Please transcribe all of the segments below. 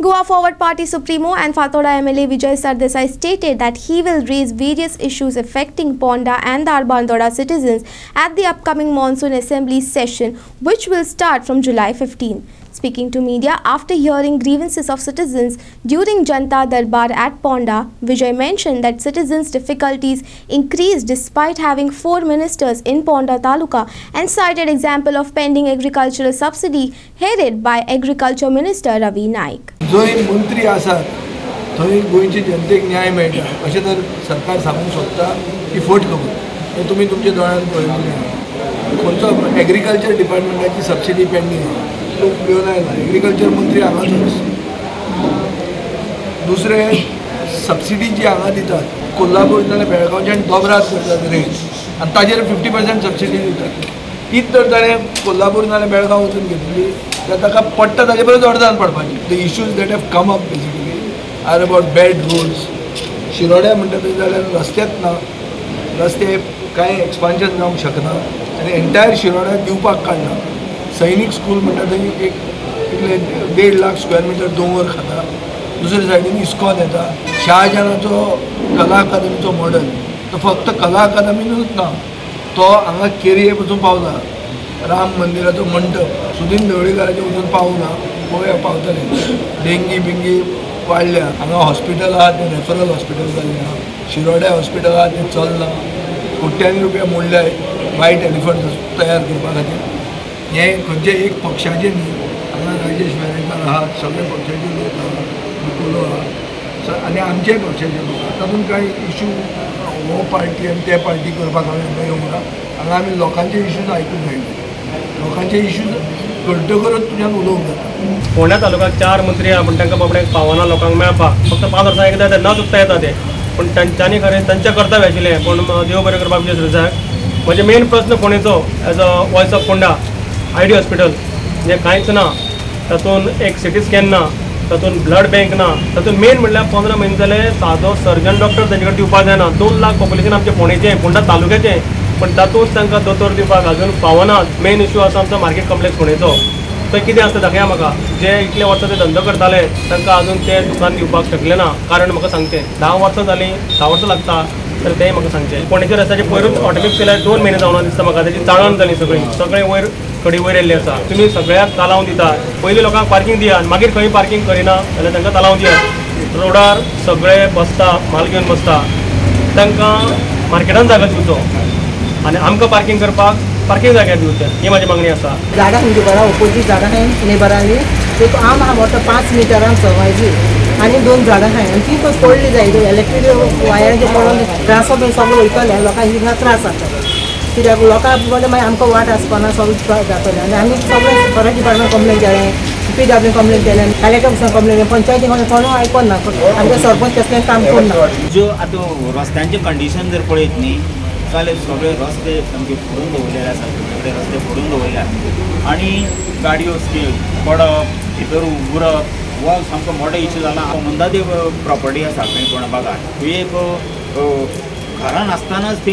Goa Forward Party Supremo and Fathoda MLA Vijay Sardesai stated that he will raise various issues affecting Ponda and the Arbandoda citizens at the upcoming monsoon assembly session which will start from July 15. Speaking to media after hearing grievances of citizens during Janta Darbar at Ponda, Vijay mentioned that citizens' difficulties increased despite having four ministers in Ponda Taluka and cited example of pending agricultural subsidy headed by Agriculture Minister Ravi Naik. जंय मंत्री आसात थंय गोंयचे जनतेक न्याय मेळटा. अशें तर सरकार सांगूंक सोदता की फट खबर हें तुमी तुमच्या दोळ्यान पळयलें आहा. खंयचो एग्रीकल्चर डिपार्टमेंटाची सबसिडी पेंडींग आहा. लोक घेवन आयला एग्रीकल्चर मंत्री हांगाच दुसरें सबसिडी जी हांगा दितात कोल्हापूर बेळगांवच्यान दोबरात करतात रेट आनी ताजेर फिफ्टी पर्संट सबसिडी दितात. तीच जर ताणें कोल्हापूर नाजाल्यार बेळगांव वचून घेतली. जाल्यार ताका पडटा ताजे परस अर्दान पडपाची the issues that have come up basically are about bad roads शिरोड्या म्हणटा थंय जाल्यार रस्तेच ना. रस्ते कांय एक्सपान्शन जावंक शकना. आनी एन्टायर शिरोड्या दिवपाक काडना सैनीक स्कूल म्हणटा थंय एक इतले देड लाख स्क्वेअर मिटर दोंगर खाता. दुसरे सायडीन इस्कॉन येता. शाहजहानाचो कला अकादमीचो मॉडल तो फक्त कला अकादमीनूच ना. तो हांगा केरये पसून पावना राम मंदिराचो मंडप सुदीन ढवळीकाराचे वचून पावना गोंया पावतले डेंगी बिंगी वाडल्या हांगा हॉस्पिटल आहा तें रेफरल हॉस्पिटल जाल्लें आहा शिरोड्या हॉस्पिटल आहा तें चलना. कोट्यांनी रुपया मोडल्या वायट एलिफंट तयार करपा खातीर हें खंयचे एक पक्षाचें न्ही. हांगा राजेश वेरेंकार आहा सगळे पक्षाचे लोक आहा निकोलो आहा स- आनी आमचेय पक्षाचे लोक तातूंत कांय इश्यू हो पार्टी आनी ते पार्टी करपाक हांवें हांगा येवंक ना. हांगा आमी लोकांचे इश्यूज आयकूंक जाय लोकांचे इशूज घडटकच तुज्यान उलोवंक जाता. फोंड्या तालुक्यात चार मंत्री आहा पण तांकां बाबड्यांक पावना लोकांक मेळपाक फक्त पांच वर्सां एकदां ते न चुकता येता ते. पण तांच्यांनी खरें तांचें कर्तव्य आशिल्लें. पण देव बरें करपाक विजय सरसाक म्हजे मेन प्रश्न फोंडेचो as a voice of Ponda I D hospital. जे कांयच ना तातूंत एक सिटी स्कॅन ना. तातूंत ब्लड बँक ना तातूंत मेन म्हणल्यार पंदरा म्हयने जाले सादो सर्जन डॉक्टर तांचे कडेन दिवपाक जायना दोन लाख पॉप्युलेशन आमचे फोंडेचें फोंडा तालुक्याचें. पण तातूंत तांकां दोतोर दिवपाक अजून पावनात मेन इश्यू आसा आमचो मार्केट कॉम्प्लेक्स फोंडेचो थंय कितें आसता दाखया म्हाका जे इतले वर्सां ते धंदो करताले तांकां अजून ते दुकान दिवपाक शकले ना. कारण म्हाका सांगचें धा वर्सां जालीं धा वर्सां लागता तर तें म्हाका सांगचें फोंडेच्या रस्त्याचे पयरूच ऑटोमेट केल्यार दोन म्हयने जावना दिसता म्हाका तेची चाळण जाली सगळी. सगळें वयर खडी वयर येल्ली आसा तुमी सगळ्याक तालांव दितात पयलीं लोकांक पार्किंग दियात मागीर खंय पार्किंग करिना. जाल्यार तांकां तालांव दियात रोडार सगळे बसता माल घेवन बसता. तांकां मार्केटान जागो दिवचो. आनी आमकां पार्किंग करपाक पार्किंग जाग्यार दिवचे. ही म्हाजी मागणी आसा. झाडां म्हणजे बरा ओपोजीट झाडां हांवें नेबरांनी एक आम आहा मोठो पांच मिटरां सवायची आनी दोन झाडां हांवें आनी ती पडली जाय इलेक्ट्रीक वायराचे पडून ट्रान्सफॉर्मर सगळें वयतले लोकांक हिंगा त्रास जाता कित्याक लोकांक बरें मागीर आमकां वाट आसपाना सगळें त्रास जातलें आनी आमी सगळें फॉरेस्ट डिपार्टमेंट कंप्लेन केलें पी डब्ल्यू कंप्लेन केलें कलेक्टर ऑफिसान कंप्लेन केलें पंचायती कोणूय आयकोन ना आमचे सरपंच कसलें काम करना ज्यो आतां रस्त्यांचे कंडिशन जर पळयत न्ही जाल्यार सगळे रस्ते सामके फोडून दवरलेले आसा सगळे रस्ते फोडून दवरल्यात आनी गाडयो स्कील पडप भितर उरप हो सामको मोठो इश्यू जाला मंदादेव प्रॉपर्टी आसा खंय कोणा भागात थंय एक घरान आसतनाच ती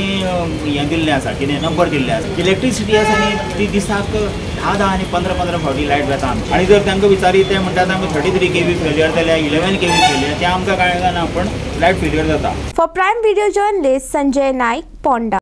हें दिल्लें आसा कितें नंबर दिल्ले आसा इलेक्ट्रिसिटी आसा न्ही ती दिसाक धा धा आनी पंदरा पंदरा फावटी लायट वता आमची. आनी जर तांकां विचारी ते म्हणटात आमकां thirty three K V failure जाल्यार इलेवन के वी फेल्युअर तें आमकां कळना पण लायट फेलियर जाता. For Prime Video journalist Sanjay Naik Ponda.